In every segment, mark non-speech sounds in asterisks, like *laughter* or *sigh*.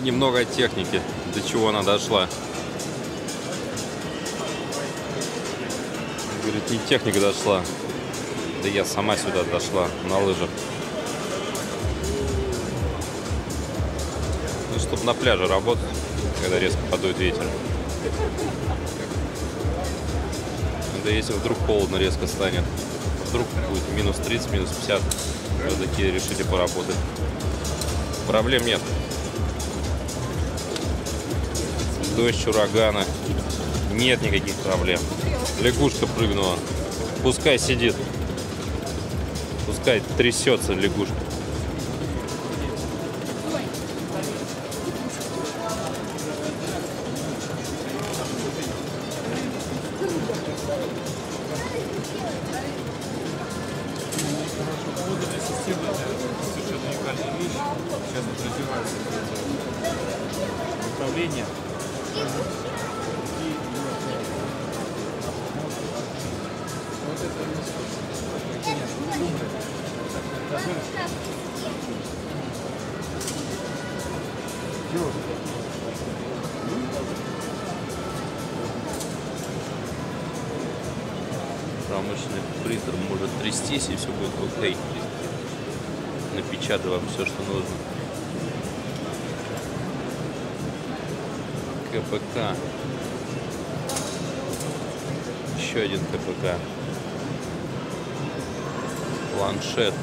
И немного техники, до чего она дошла. Говорит, не техника дошла. Да я сама сюда дошла на лыжах. Ну, чтобы на пляже работать, когда резко подует ветер. Да если вдруг холодно резко станет, вдруг будет минус 30, минус 50, вы такие решите поработать. Проблем нет. Дождь, урагана, нет никаких проблем. Лягушка прыгнула. Пускай сидит. Пускай трясется лягушка. Сейчас вот развивается управление. Промышленный принтер может трястись и все будет окей. Напечатай вам все, что нужно. КПК. Еще один КПК. Планшет.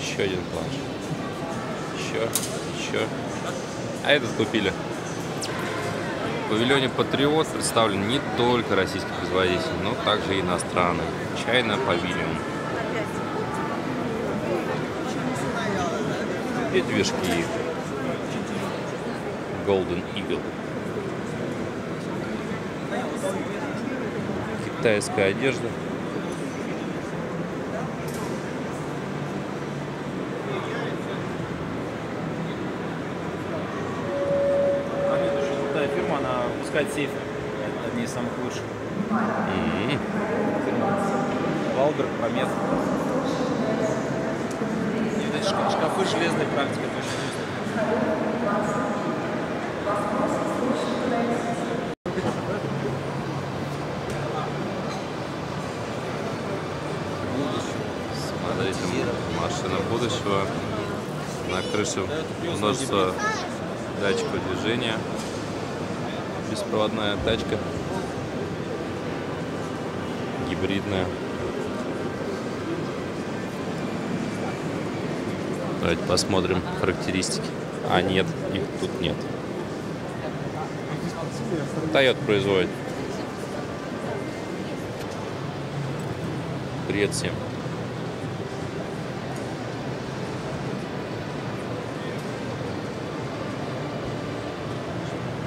Еще один планшет. Еще, еще. А этот купили. В павильоне Патриот представлен не только российский производитель, но также иностранный. Чайна павильон. И движки. Golden Eagle. Китайская одежда. Выпускает сейфы. Это одни из самых лучших. Фирма Валберг, Промет. И вот эти шка- шкафы железной практики, это очень. Смотрите, машина будущего. На крыше множество датчиков движения. Беспроводная тачка. Гибридная. Давайте посмотрим характеристики. А, нет, их тут нет. Toyota производит. Привет всем.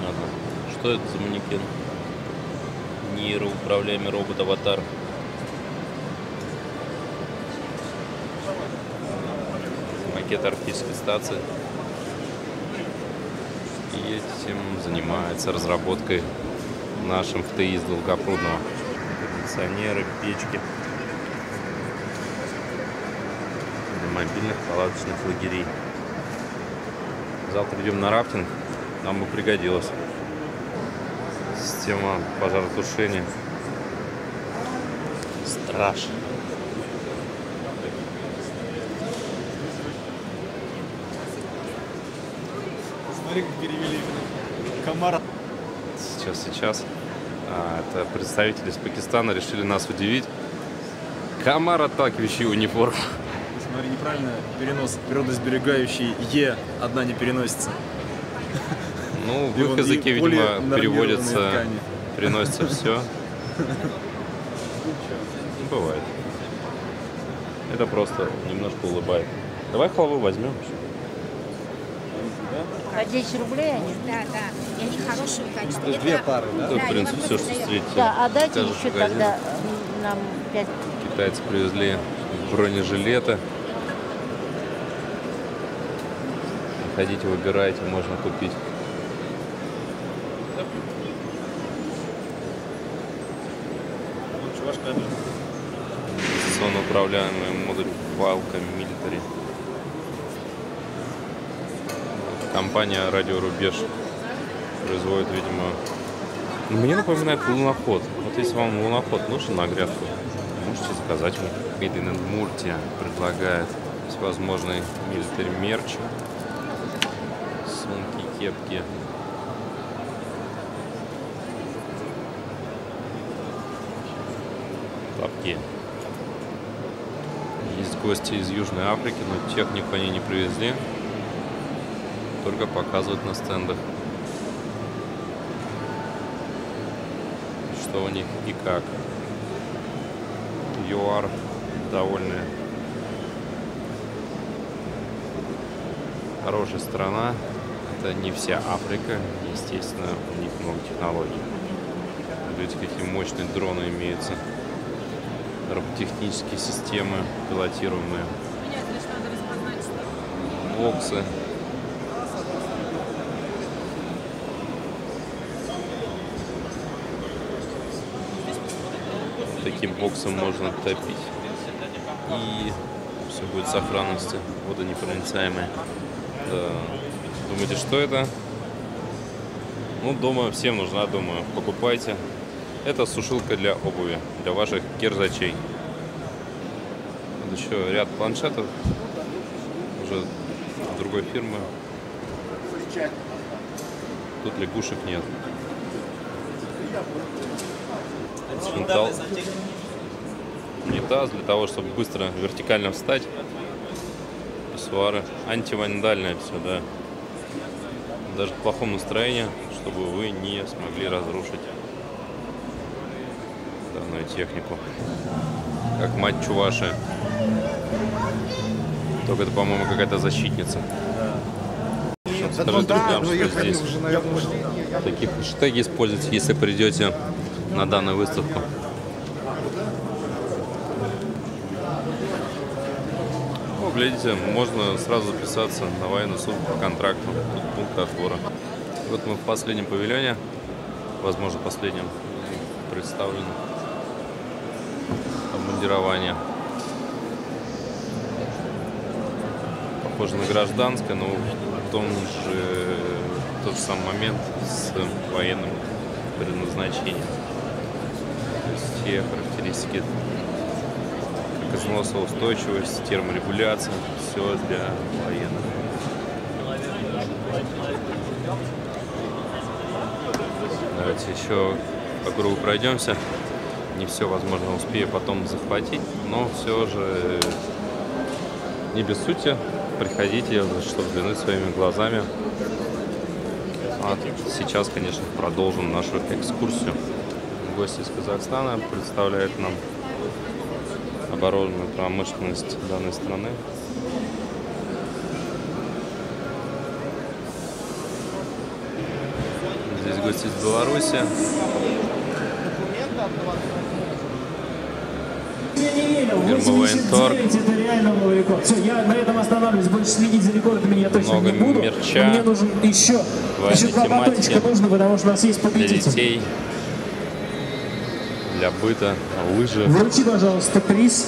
Ладно. Что это за манекен? Нейроуправляемый робот-аватар. Макет арктической станции. И этим занимается разработкой нашим ФТИ из Долгопрудного. Кондиционеры, печки. Мобильных палаточных лагерей. Завтра идем на рафтинг. Нам бы пригодилась система пожаротушения. Страж. Смотри, как перевели комара. Сейчас, сейчас. А, это представители из Пакистана решили нас удивить. Комар отталкивающий униформу. Смотри, неправильно перенос. Природосберегающий Е одна не переносится. Ну, в их языке, видимо, переводится, ткани. приносится все. *laughs* Бывает. Это просто немножко улыбает. Давай халву возьмем. По 10 рублей они? Да, да. И они хорошие качества. есть две пары, да? Это, в Да, принципе, все, что встретите. Да, а дайте Скажешь, еще магазин. тогда нам 5 Китайцы привезли бронежилеты. Ходите, выбирайте, можно купить. Это. Дистанционно управляемый модуль Falcon Military. Компания Радио Рубеж производит, видимо... Мне напоминает луноход. Вот если вам луноход нужен на грядку, можете заказать его. Made in Murtia предлагает всевозможный милитари мерч, сумки, кепки. Лапки. Есть гости из Южной Африки, но технику они не привезли. Только показывают на стендах. Что у них и как. ЮАР довольно хорошая страна. Это не вся Африка. Естественно, у них много технологий. Видите, какие мощные дроны имеются. Роботехнические системы, пилотируемые. Боксы. Таким боксом можно топить. И все будет в сохранности, водонепроницаемое. Да. Думаете, что это? Ну, дома всем нужна, думаю. Покупайте. Это сушилка для обуви, для ваших кирзачей. Вот еще ряд планшетов. Уже другой фирмы. Тут лягушек нет. Синтал. Унитаз для того, чтобы быстро вертикально встать. Писсуары. Антивандальное все, да. Даже в плохом настроении, чтобы вы не смогли разрушить данную технику. Как мать Чуваши. Только это, по-моему, какая-то защитница. Скажи друзьям, что здесь такие хэштеги используйте, если придете на данную выставку. Ну, глядите, можно сразу записаться на военную службу по контракту. Пункт отбора. Вот мы в последнем павильоне, возможно, последнем, представлено обмундирование. Похоже на гражданское, но в том же, в тот же самый момент с военным предназначением. Все характеристики как износоустойчивость, терморегуляция, все для военных. Давайте еще по кругу пройдемся. Не все, возможно, успею потом захватить, но все же не без сути. Приходите, чтобы взглянуть своими глазами. А сейчас, конечно, продолжим нашу экскурсию. Гости из Казахстана представляют нам оборонную промышленность данной страны. Здесь гости из Беларуси. Фирма Военторг. Это реально новый рекорд. Все, я на этом останавливаюсь. Больше следить за рекордами я точно Много не буду. мерча, мне нужен еще, еще два батончика нужно, потому что у нас есть Для победитель. детей, для быта, лыжи. Вручи, пожалуйста, приз.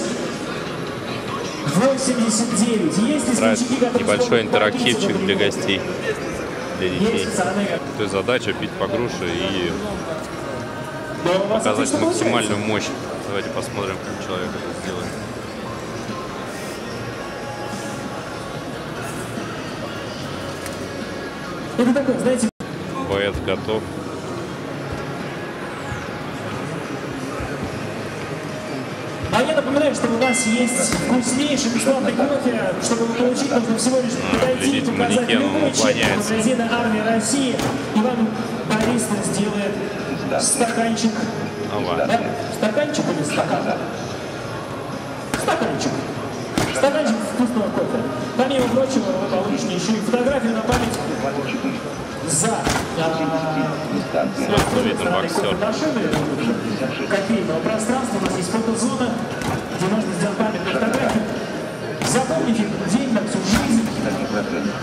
89. Есть которые небольшой интерактивчик для гостей, для детей. То есть задача бить по груше и показать максимальную мощь. Давайте посмотрим, как человек это сделает. Это такой, знаете, Боец готов. А я напоминаю, что у нас есть вкуснейший бесплатный кофе. Чтобы его получить, нужно всего лишь подойти показать любой чек магазина «Армия России». И вам бариста сделает стаканчик. Ага. Да? Стаканчик или стакан? Стаканчик. Стаканчик вкусного кофе. Помимо прочего, вы получите еще и фотографию на память за а, машины кофейного пространства. У нас есть фотозона,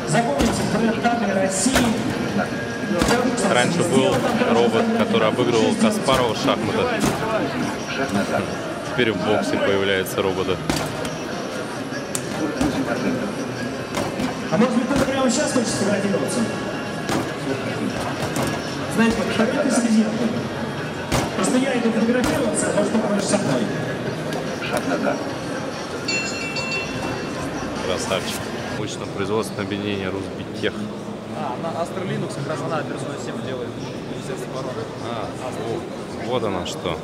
Запомните бренд «Армия России». Раньше был робот, который обыгрывал Каспарова в шахматах. Теперь в боксе появляются роботы. А может быть, кто-то прямо сейчас хочешь сфотографироваться? Знаете, фотографии с резервом. Просто я иду фотографироваться, а может, ты будешь со мной. Красавчик. Научно-производственное объединение Русбитех. А, на Astra Linux как раз она операционную систему делает. Министерство обороны. А, о, вот она что.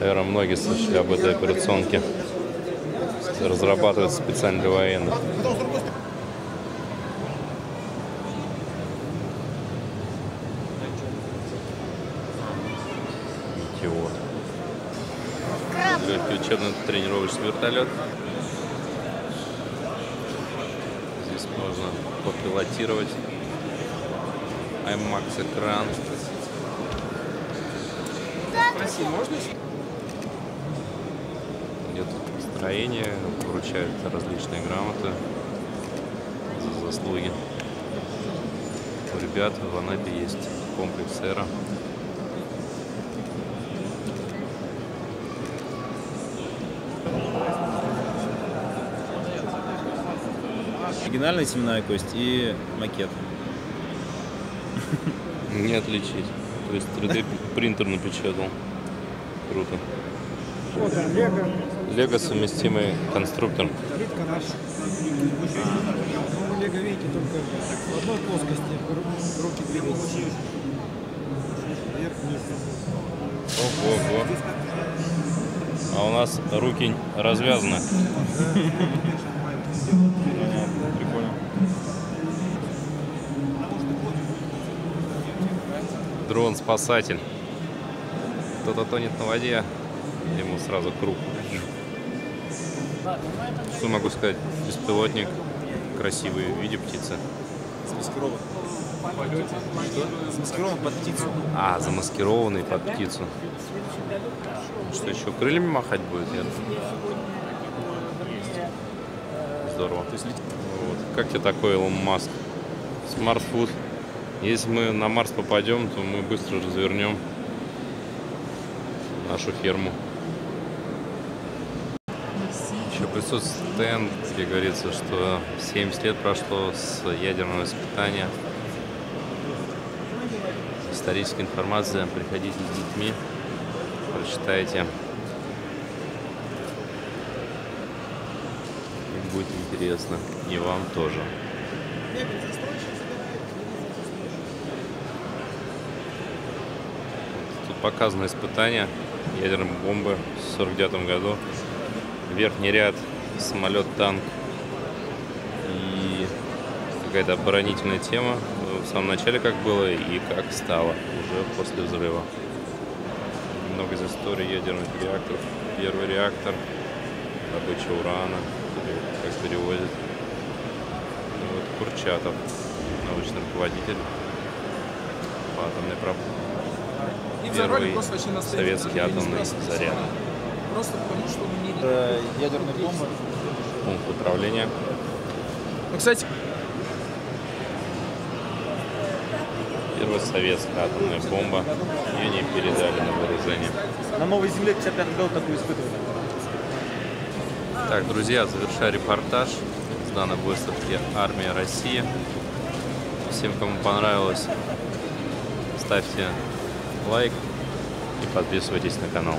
Наверное, многие слышали об этой операционке. Разрабатывается специально для военных. Метеор. Легкий учебно-тренировочный вертолет. Здесь можно попилотировать. IMAX экран. Идет строение, вручают различные грамоты за заслуги. У ребят в Анапе есть комплекс «Эра». Оригинальная семенная кость и макет. Не отличить. То есть 3D принтер напечатал. Круто. Лего, Лего совместимый конструктор. Лего, видите, только в одной плоскости ру- руки двигаются. Ого-го. А у нас руки развязаны. Дрон-спасатель. Кто-то тонет на воде, ему сразу круг. Что могу сказать? Беспилотник, красивый в виде птицы. Замаскирован. Что? Замаскирован под птицу. А, замаскированный под птицу. Что еще, крыльями махать будет? Нет? Здорово. Вот. Как тебе такой Илон Маск? Smart Food. Если мы на Марс попадем, то мы быстро развернем нашу ферму. Еще присутствует стенд, где говорится, что 70 лет прошло с ядерного испытания. Историческая информация. Приходите с детьми, прочитайте. Им будет интересно. И вам тоже. Показано испытание ядерной бомбы в 49 году. Верхний ряд самолет-танк и какая-то оборонительная тема. В самом начале как было и как стало уже после взрыва. Много из истории ядерных реакторов. Первый реактор, добыча урана, как переводят. Ну Вот Курчатов, научный руководитель по атомной проблеме. Первый советский атомный заряд. Просто потому, что он не Это ядерная бомба. Пункт управления. Ну, кстати, Первая советская атомная бомба. Ее не передали на вооружение. На Новой Земле в 55 году такую испытывали. Так, друзья, завершаю репортаж с данной выставки «Армия России». Всем, кому понравилось, ставьте лайк и подписывайтесь на канал.